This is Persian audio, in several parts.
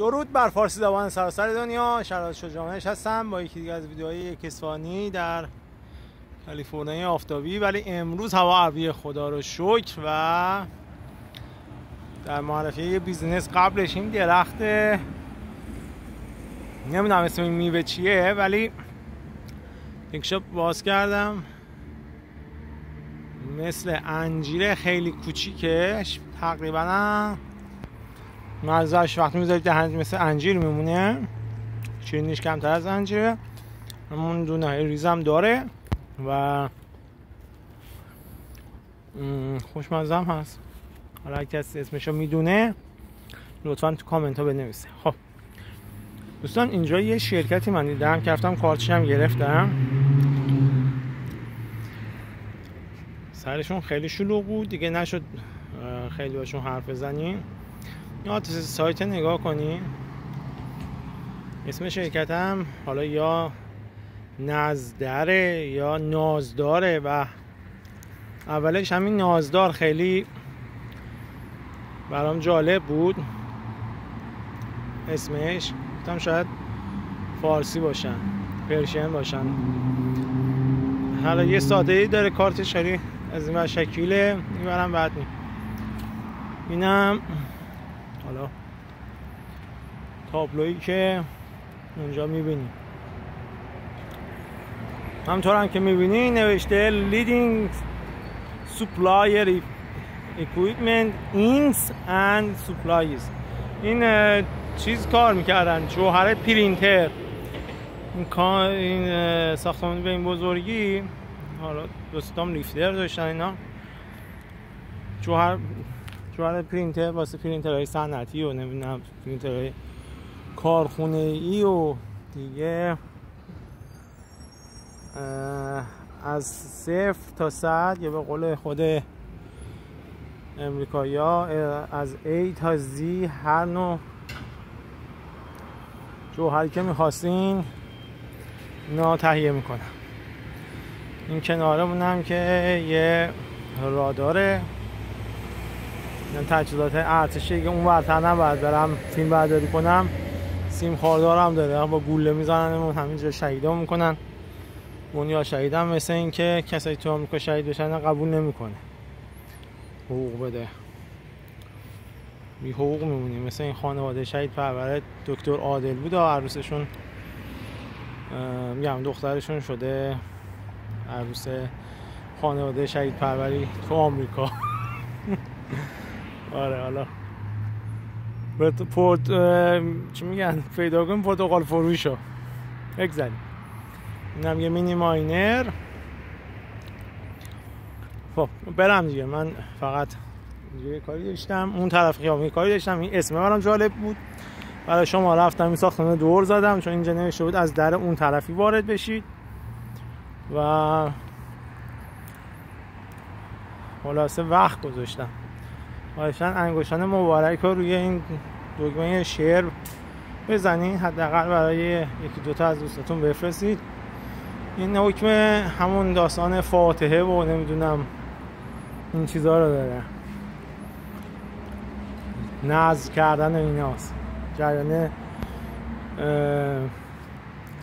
درود بر فارسی زبان سراسر دنیا. شرایط شجاعانش هستم با یکی دیگه از ویدیوهای یک در کالیفرنیا آفتابی. ولی امروز هوا ابری خدا رو شکر و در معرفی یه بیزینس قبلش این درخت نمی‌دونم اسم این میوه چیه ولی شب باز کردم. مثل انجیر خیلی کوچیکش تقریبا مزهش وقتی می‌ذارید دهنت مثل انجیر میمونه شیرینیش کمتر از انجیره همون دونه ریزم داره و خوشمزه هم هست. حالا کسی اسمشو می‌دونه لطفا تو کامنت ها بنویسه. خب. دوستان اینجا یه شرکتی من دیدم که رفتم کارتش هم گرفتم. سرشون خیلی شلوغ بود. دیگه نشد خیلی باشون حرف بزنیم یا سایت نگاه کنی. اسم شرکتم حالا یا نزدره یا نازداره و اولش همین نازدار خیلی برام جالب بود. اسمش گفتم شاید فارسی باشن پرشین باشن. حالا یه ساده ای داره کارتش خیلی از این شکیله این برم می اینم حالا تابلویی که اونجا می‌بینی. همطور هم که می‌بینی نوشته leading supplier equipment ins and supplies. این چیز کار می‌کردن جوهر پرینتر. این, این ساختمان به این بزرگی حالا دوستام لیفتر داشتن اینا. جوهر جوهر پرینتر واسه پرینتر های صنعتی و نمی‌دونم پرینتر های کارخونه ای و دیگه از صفر تا صد یا به قول خود امریکایی ها از A تا Z هر نوع جوهری که می‌خواستین اینا تهیه می‌کنم. این کناره هم که یه راداره. تجهیزات ارتشی که اون ورتر نباید برم فیلم برداری کنم سیم خاردارم داره. با گوله می‌زنن همینجا شهیدا می‌کنن. بنیا شهیدم مثل این که کسایی تو آمریکا شهید بشن قبول نمی‌کنه. حقوق بده. بی حقوق میمونی. مثل این خانواده شهید پروره دکتر عادل بود عروسشون میگم دخترشون شده عروس خانواده شهید پروری تو آمریکا. آره حالا. پورت چی میگن؟ پیدا کن پرتغال فروشو. بگذاریم. اینم یه مینی ماینر. خب برم دیگه. من فقط یه کاری داشتم. اون طرف خیابون کاری داشتم. این اسم برام جالب بود. برای شما رفتم این ساختمون دور زدم. چون اینجا نوشته بود از در اون طرفی وارد بشید. و خلاصه وقت گذاشتم. خواهشان انگشتان مبارک رو روی این دکمه شیر بزنید حداقل برای یکی دوتا از دوستاتون بفرستید. این حکم همون داستان فاتحه و نمی‌دونم این چیزها رو داره. نزد کردن ایناست. جریان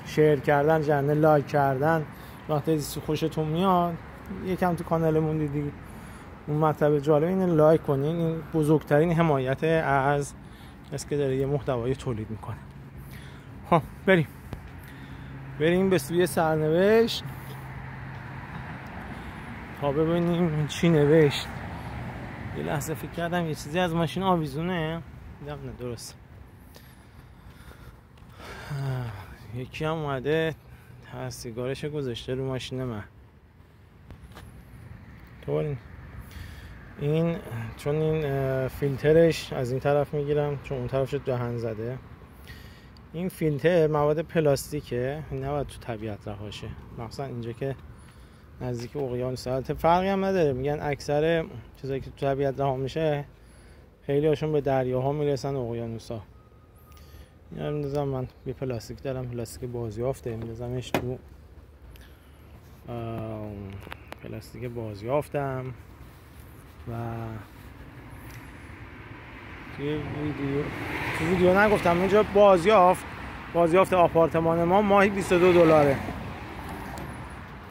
شیر کردن جریان لایک کردن. وقتی خوشتون میاد یکم تو کانالمون دیدی اون مطلب جالب اینه لایک کنین. این بزرگترین حمایت از کسی که داره یه محتوای تولید می‌کنه. خب بریم. بریم به سوی سرنوشت. تا ببینیم چی نوشت. یه لحظه فکر کردم یه چیزی از ماشین آویزونه. نه درست. یکی هم اومده سیگارش گذاشته رو ماشین من. تو این چون این فیلترش از این طرف می‌گیرم چون اون طرفش دهن زده. این فیلتر مواد پلاستیکه نباید تو طبیعت رهاشه مخصوصا اینجا که نزدیک اقیانوس البته فرقی هم نداره. میگن اکثر چیزایی که تو طبیعت رها میشه خیلی هاشون به دریاها می‌رسن اقیانوس ها این من یه پلاستیک دارم. پلاستیک بازیافته. میندازمش تو پلاستیک بازیافتم. و توی ویدیو تو ویدیو نگفتم اینجا بازیافت. بازیافت آپارتمان ما ماهی 22 دلاره.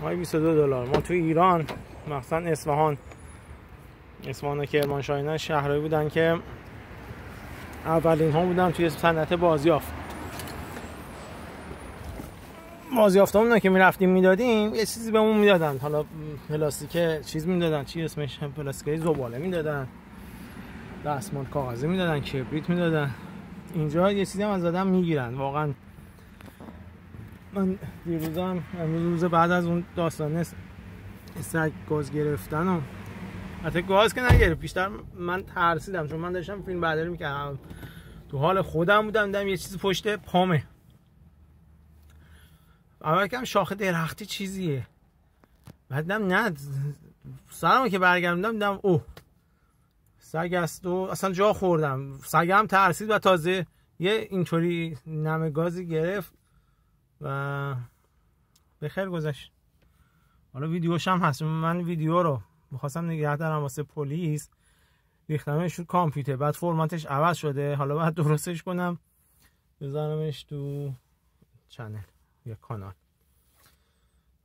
ماهی 22 دلار. ما تو ایران مثلا اصفهان. اصفهان و کرمانشاه اینا شهرهایی بودن که اولین ها بودن توی صنعت بازیافت. بازیافتمون که می‌رفتیم می‌دادیم یه چیزی بهمون می‌دادن. حالا پلاستیک چیز می‌دادن چی اسمش؟ پلاستیک زباله می‌دادن. دستمال کاغذی می‌دادن کبریت می‌دادن. اینجا یه چیزی هم از آدم می‌گیرن. واقعا من دیروزم امروز روز بعد از اون داستانه سگ گاز گرفتن و حتی گاز که نگرفت. بیشتر من ترسیدم چون من داشتم فیلم برداری می‌کردم. تو حال خودم بودم دیدم یه چیز پشت پامه. اول کم شاخه درختی چیزیه. بعد دیدم نه سرمو که برگردم دیدم اوه سگ است و اصلا جا خوردم. سگم ترسید و تازه یه اینطوری نم گازی گرفت و به خیر گذشت. حالا ویدیوش هم هست من ویدیو رو می‌خواستم نگه دارم واسه پلیس. ریختمش رو کامپیوتر بعد فرمتش عوض شده. حالا باید درستش کنم. بذارمش تو چنل. یا کانال.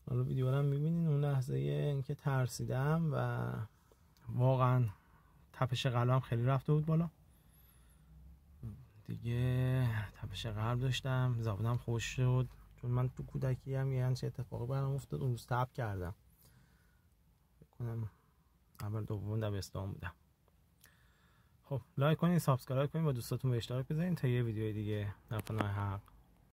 حالا ویدیو رو می‌بینین اون لحظه اینکه ترسیدم و واقعا تپش قلبم خیلی رفته بود بالا. دیگه تپش قلب داشتم زبانم خشک شد. چون من تو کودکی هم یه همچین اتفاقی برام افتاد اون روز تب کردم. کنم اول دوم دبستان بودم. خب like کنین subscribe کنین با دوستاتون به اشتراک بذارین تا یه ویدیو دیگه در حق.